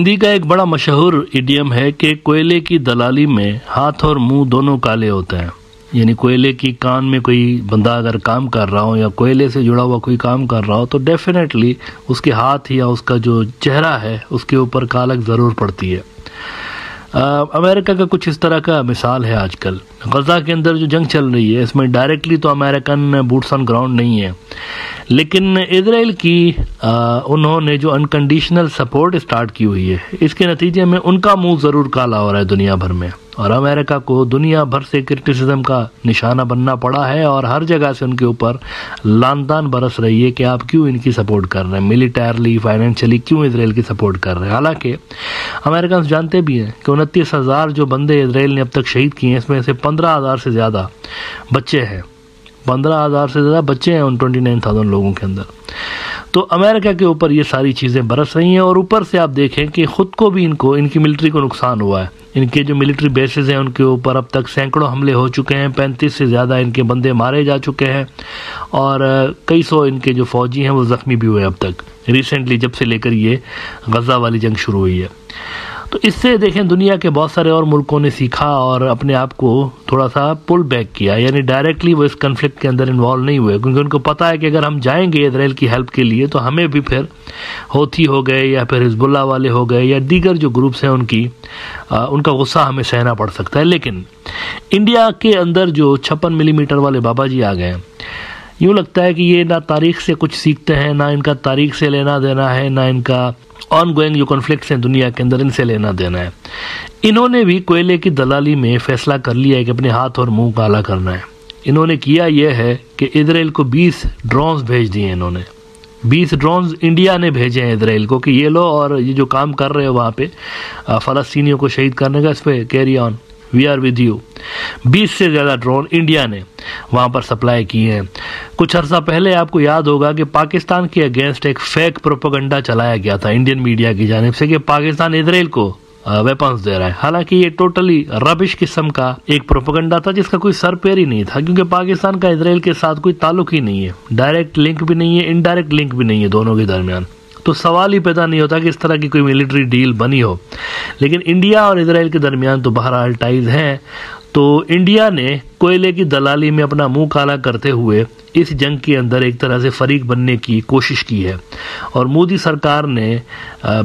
हिंदी का एक बड़ा मशहूर इडियम है कि कोयले की दलाली में हाथ और मुँह दोनों काले होते हैं। यानी कोयले की कान में कोई बंदा अगर काम कर रहा हो या कोयले से जुड़ा हुआ कोई काम कर रहा हो तो डेफिनेटली उसके हाथ या उसका जो चेहरा है उसके ऊपर कालक ज़रूर पड़ती है। आ, अमेरिका का कुछ इस तरह का मिसाल है आजकल। गज़ा के अंदर जो जंग चल रही है इसमें डायरेक्टली तो अमेरिकन बूट्स ऑन ग्राउंड नहीं है। लेकिन इसराइल की आ, उन्होंने जो अनकंडीशनल सपोर्ट स्टार्ट की हुई है इसके नतीजे में उनका मुँह ज़रूर काला हो रहा है दुनिया भर में। और अमेरिका को दुनिया भर से क्रिटिसिज्म का निशाना बनना पड़ा है और हर जगह से उनके ऊपर लानदान बरस रही है कि आप क्यों इनकी सपोर्ट कर रहे हैं? मिलिटरली फाइनेंशियली क्यों इसराइल की सपोर्ट कर रहे हैं? हालाँकि अमेरिकन जानते भी हैं कि उनतीस हज़ार जो बंदे इसराइल ने अब तक शहीद किए हैं इसमें से पंद्रह हज़ार से ज़्यादा बच्चे हैं। पंद्रह हज़ार से ज़्यादा बच्चे हैं उन ट्वेंटी नाइन थाउज़ेंड लोगों के अंदर। तो अमेरिका के ऊपर ये सारी चीज़ें बरस रही हैं और ऊपर से आप देखें कि ख़ुद को भी इनको, इनकी मिलिट्री को नुकसान हुआ है। इनके जो मिलिट्री बेसिस हैं, उनके ऊपर अब तक सैकड़ों हमले हो चुके हैं, पैंतीस से ज़्यादा इनके बंदे मारे जा चुके हैं और कई सौ इनके जो फौजी हैं, वो ज़ख्मी भी हुए अब तक। रिसेंटली जब से लेकर ये गज़ा वाली जंग शुरू हुई है। तो इससे देखें दुनिया के बहुत सारे और मुल्कों ने सीखा और अपने आप को थोड़ा सा पुल बैक किया। यानी डायरेक्टली वो इस कन्फ्लिक्ट के अंदर इन्वॉल्व नहीं हुए क्योंकि उनको पता है कि अगर हम जाएँगे इसराइल की हेल्प के लिए तो हमें भी फिर होती हो गए या फिर हिजबुल्ला वाले हो गए या दीगर जो ग्रुप्स हैं उनकी आ, उनका गुस्सा हमें सहना पड़ सकता है। लेकिन इंडिया के अंदर जो छप्पन मिलीमीटर वाले बाबा जी आ गए यूँ लगता है कि ये ना तारीख से कुछ सीखते हैं, ना इनका तारीख से लेना देना है, ना इनका ऑन गोइंग जो कॉन्फ्लिक्ट हैं दुनिया के अंदर, इनसे लेना देना है। इन्होंने भी कोयले की दलाली में फैसला कर लिया है कि अपने हाथ और मुँह काला करना है। इन्होंने किया यह है कि इसराइल को 20 ड्रोन्स भेज दिए इन्होंने। 20 ड्रोन्स इंडिया ने भेजे हैं इसराइल को कि ये लो और ये जो काम कर रहे हो वहाँ पे फ़लस्तीनियों को शहीद करने का, इस पर carry on we are with you 20 से ज़्यादा ड्रोन इंडिया ने वहाँ पर सप्लाई किए हैं। कुछ अर्सा पहले आपको याद होगा कि पाकिस्तान के अगेंस्ट एक फेक प्रोपोगंडा चलाया गया था इंडियन मीडिया की जानब से कि पाकिस्तान इसराइल को वेपन्स दे रहा है। हालाँकि ये टोटली रबिश किस्म का एक प्रोपोगंडा था जिसका कोई सर पैर ही नहीं था, क्योंकि पाकिस्तान का इसराइल के साथ कोई ताल्लुक ही नहीं है। डायरेक्ट लिंक भी नहीं है इनडायरेक्ट लिंक भी नहीं है दोनों के दरमियान। तो सवाल ही पैदा नहीं होता कि इस तरह की कोई मिलिट्री डील बनी हो। लेकिन इंडिया और इसराइल के दरमियान तो बहरहाल टाइज हैं। तो इंडिया ने कोयले की दलाली में अपना मुँह काला करते हुए इस जंग के अंदर एक तरह से फरीक बनने की कोशिश की है। और मोदी सरकार ने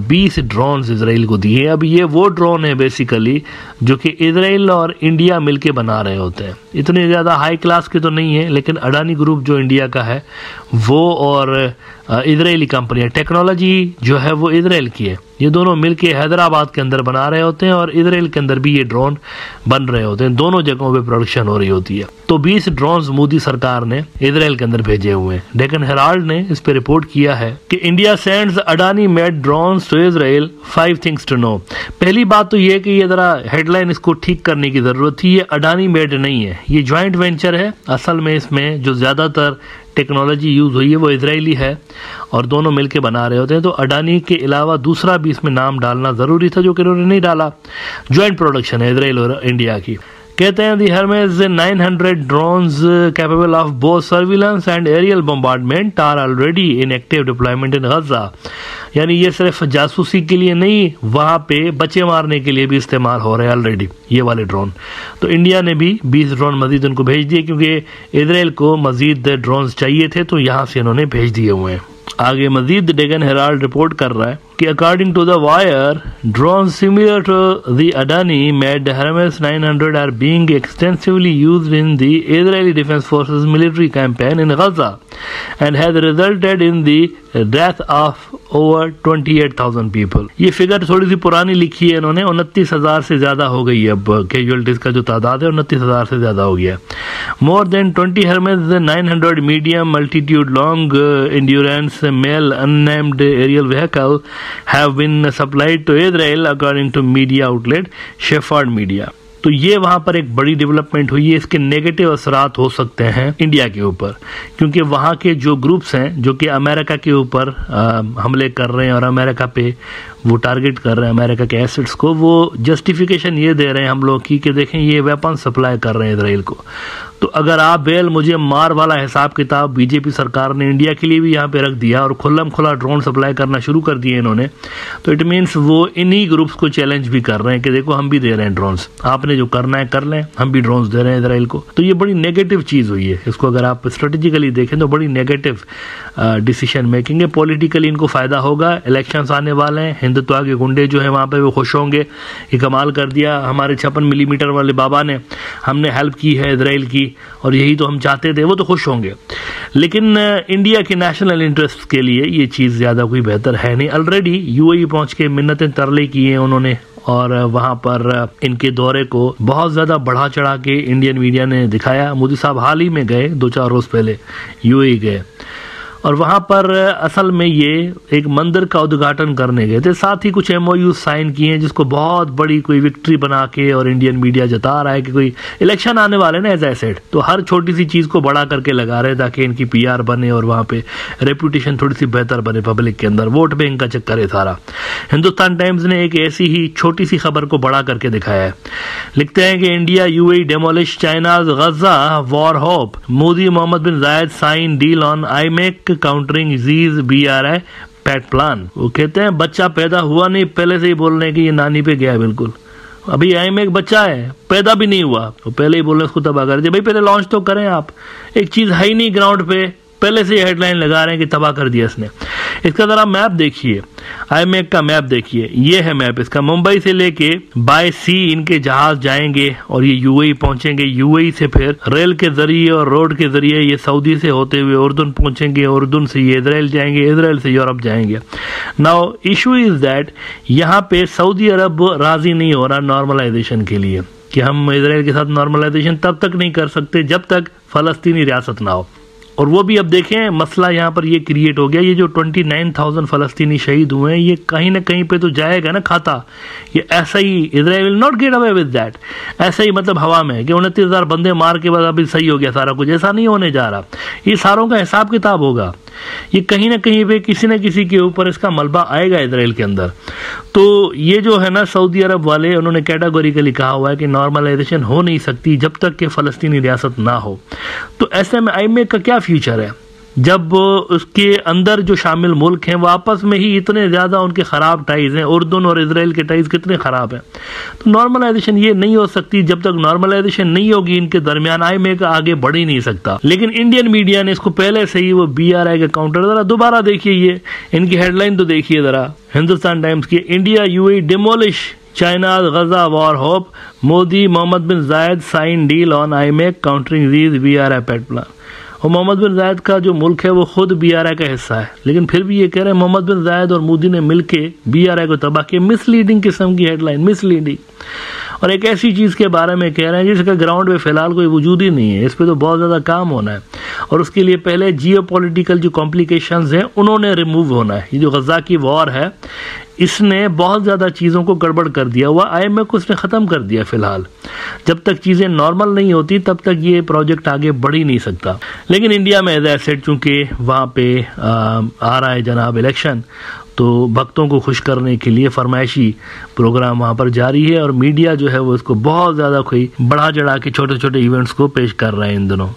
20 ड्रोन इसराइल को दिए अब ये वो ड्रोन है बेसिकली जो कि इसराइल और इंडिया मिलके बना रहे होते हैं। इतने ज़्यादा हाई क्लास के तो नहीं है, लेकिन अडानी ग्रुप जो इंडिया का है, वो और इसराइली कंपनियाँ टेक्नोलॉजी जो है वो इसराइल की है। ये दोनों मिलके हैदराबाद के अंदर बना रहे होते हैं और इसराइल के अंदर भी ये ड्रोन बन रहे होते हैं। दोनों जगहों पर प्रोडक्शन हो रही होती है। तो 20 ड्रोन मोदी सरकार ने इसराइल के अंदर भेजे हुए हैं। डेकन हेराल्ड ने इस पे रिपोर्ट किया है कि India sends Adani made drone to Israel five things to know पहली बात तो ये कि ये जरा हेडलाइन इसको ठीक करने की ज़रूरत थी, ये अडानी मेड नहीं है। ये ज्वाइंट वेंचर है। असल में इसमें जो ज़्यादातर टेक्नोलॉजी यूज़ हुई है, वो इसराइली है और दोनों मिलके बना रहे होते हैं। तो अडानी के अलावा दूसरा भी इसमें नाम डालना ज़रूरी था, जो कि उन्होंने नहीं डाला। ज्वाइंट प्रोडक्शन है इसराइल और इंडिया की। कहते हैं the Hermes 900 drones capable of both surveillance and aerial bombardment are already in active deployment in Gaza यानी ये सिर्फ़ जासूसी के लिए नहीं, वहाँ पे बच्चे मारने के लिए भी इस्तेमाल हो रहे हैं ऑलरेडी ये वाले ड्रोन तो इंडिया ने भी 20 ड्रोन मजीद उनको भेज दिए, क्योंकि इसराइल को मजीद ड्रोन चाहिए थे तो यहाँ से इन्होंने भेज दिए हुए हैं। आगे मजीद डेगन हेराल्ड रिपोर्ट कर रहा है। कि according to the Wire drone similar to the Adani made Hermes 900 are being extensively used in the Israeli defence forces military campaign in Gaza and has resulted in the death of over 28,000 people ये figure थोड़ी सी पुरानी लिखी है इन्होंने उनतीस से ज़्यादा हो गई है अब कैजुअलिटीज का जो तादाद है उनतीस से ज़्यादा हो गया है। More than 20 Hermes 900 medium multitude long endurance male unnamed aerial vehicle have been supplied to Israel according to media outlet Shepherd media तो ये वहाँ पर एक बड़ी डेवलपमेंट हुई है। इसके नेगेटिव असरात हो सकते हैं इंडिया के ऊपर। क्योंकि वहाँ के जो ग्रुप्स हैं, जो कि अमेरिका के ऊपर हमले कर रहे हैं और अमेरिका पे वो टारगेट कर रहे हैं अमेरिका के एसेट्स को, वो जस्टिफिकेशन ये दे रहे हैं हम लोग की कि देखें ये वेपन सप्लाई कर रहे हैं इसराइल को। तो अगर आप बेल मुझे मार वाला हिसाब किताब बीजेपी सरकार ने इंडिया के लिए भी यहाँ पे रख दिया और खुल्लम खुला ड्रोन सप्लाई करना शुरू कर दिए इन्होंने तो इट मीन्स वो इन्हीं ग्रुप्स को चैलेंज भी कर रहे हैं कि देखो हम भी दे रहे हैं ड्रोन्स आपने जो करना है, कर लें, हम भी ड्रोन्स दे रहे हैं इसराइल को। तो ये बड़ी नेगेटिव चीज़ हुई है। इसको अगर आप स्ट्रेटेजिकली देखें तो बड़ी नेगेटिव डिसीज़न मेकिंग है। पॉलिटिकली इनको फ़ायदा होगा इलेक्शंस आने वाले हैं हिंदुत्व के गुंडे जो है, वहाँ पे वो खुश होंगे। ये कमाल कर दिया। हमारे छप्पन मिलीमीटर वाले बाबा ने, हमने हेल्प की है इसराइल की, और यही तो हम चाहते थे, वो तो खुश होंगे। लेकिन इंडिया के नेशनल इंटरेस्ट के लिए ये चीज़ ज़्यादा कोई बेहतर है नहीं। ऑलरेडी यूएई पहुँच के मिन्नतें तरले की हैं उन्होंने, और वहाँ पर इनके दौरे को बहुत ज़्यादा बढ़ा चढ़ा के इंडियन मीडिया ने दिखाया। मोदी साहब हाल ही में गए दो चार रोज़ पहले यूएई गए। और वहाँ पर असल में ये एक मंदिर का उद्घाटन करने गए थे। साथ ही कुछ एमओयू साइन किए हैं, जिसको बहुत बड़ी कोई विक्ट्री बना के और इंडियन मीडिया जता रहा है कि कोई इलेक्शन आने वाले ना एज एसेड तो हर छोटी सी चीज़ को बड़ा करके लगा रहे ताकि इनकी पीआर बने और वहाँ पे रेपुटेशन थोड़ी सी बेहतर बने पब्लिक के अंदर। वोट बैंक का चक्कर है सारा। हिंदुस्तान टाइम्स ने एक ऐसी ही छोटी सी खबर को बड़ा करके दिखाया है। लिखते हैं कि India UAE demolish China's Gaza war hope Modi Mohammed bin Zayed sign deal on IMEC countering these B R I pet plan वो कहते हैं, बच्चा पैदा हुआ नहीं, पहले से ही बोल रहे हैं कि ये नानी पे गया बिल्कुल. अभी आई में एक बच्चा है, पैदा भी नहीं हुआ। तो पहले ही बोल रहे उसको तबाह कर दिया भाई पहले लॉन्च तो करें आप, एक चीज़ है ही नहीं ग्राउंड पे पहले से हेडलाइन लगा रहे हैं कि तबाह कर दिया इसने। इसका जरा मैप देखिए। आई मैक का मैप देखिए। ये है मैप इसका। मुंबई से लेके बाय सी इनके जहाज़ जाएँगे और ये यूएई पहुँचेंगे। यूएई से फिर रेल के ज़रिए और रोड के ज़रिए ये सऊदी से होते हुए उर्दून पहुँचेंगे। उर्दून से ये इसराइल जाएँगे। इसराइल से यूरोप जाएँगे। नाउ इशू इज़ दैट यहाँ पे सऊदी अरब राज़ी नहीं हो रहा नॉर्मलाइजेशन के लिए कि हम इसराइल के साथ नॉर्मलाइजेशन तब तक नहीं कर सकते जब तक फलस्तीनी रियासत ना हो। और वो भी अब देखें, मसला यहाँ पर ये क्रिएट हो गया, ये जो ट्वेंटी नाइन शहीद हुए हैं, ये कहीं ना कहीं पे तो जाएगा ना खाता। ये ऐसा ही Israel will not get away with that ऐसा ही मतलब हवा में कि उनतीस हज़ार बंदे मार के बाद अभी सही हो गया सारा कुछ, ऐसा नहीं होने जा रहा। ये सारों का हिसाब किताब होगा। ये कहीं ना कहीं पे किसी न किसी के ऊपर इसका मलबा आएगा इसराइल के अंदर। तो ये जो है ना सऊदी अरब वाले, उन्होंने कैटेगोरिकली कहा हुआ है कि नॉर्मलाइजेशन हो नहीं सकती जब तक कि फ़लस्तीनी रियासत ना हो। तो ऐसे में आई का क्या फ्यूचर है। जब उसके अंदर जो शामिल मुल्क हैं, वो आपस में ही इतने ज़्यादा उनके ख़राब टाइज हैं उर्दून और इसराइल के टाइज कितने ख़राब हैं। तो नॉर्मलाइजेशन ये नहीं हो सकती, जब तक नॉर्मलाइजेशन नहीं होगी, इनके दरमियान आई में का आगे बढ़ ही नहीं सकता। लेकिन इंडियन मीडिया ने इसको पहले से ही वो बी आर आई का काउंटर ज़रा दोबारा देखिए ये, इनकी हेडलाइन तो देखिए ज़रा। हिंदुस्तान टाइम्स की India U demolish China Gaza war hope Modi Mohammed bin Zayed sign deal on IMEC countering these B R I pet plan और मोहम्मद बिन जायद का जो मुल्क है वो खुद बी आर आई का हिस्सा है। लेकिन फिर भी ये कह रहे हैं, मोहम्मद बिन जायद और मोदी ने मिल के बी आर आई को तबाह किया। मिसलीडिंग किस्म की हेडलाइन मिसलीडिंग और एक ऐसी चीज़ के बारे में कह रहे हैं जिसका ग्राउंड पे फ़िलहाल कोई वजूद ही नहीं है। इस पर तो बहुत ज़्यादा काम होना है। और उसके लिए पहले जियो पोलिटिकल जो कॉम्प्लिकेशंस हैं उन्होंने रिमूव होना है। ये जो गजा की वॉर है इसने बहुत ज़्यादा चीज़ों को गड़बड़ कर दिया हुआ आई एम को उसने ख़त्म कर दिया फ़िलहाल। जब तक चीज़ें नॉर्मल नहीं होती तब तक ये प्रोजेक्ट आगे बढ़ ही नहीं सकता। लेकिन इंडिया में एज एसेड चूँकि वहाँ पे आ, आ रहा है जनाब इलेक्शन तो भक्तों को खुश करने के लिए फरमाइशी प्रोग्राम वहाँ पर जारी है और मीडिया जो है वो इसको बहुत ज़्यादा कोई बढ़ा चढ़ा के छोटे छोटे इवेंट्स को पेश कर रहे हैं इन दिनों।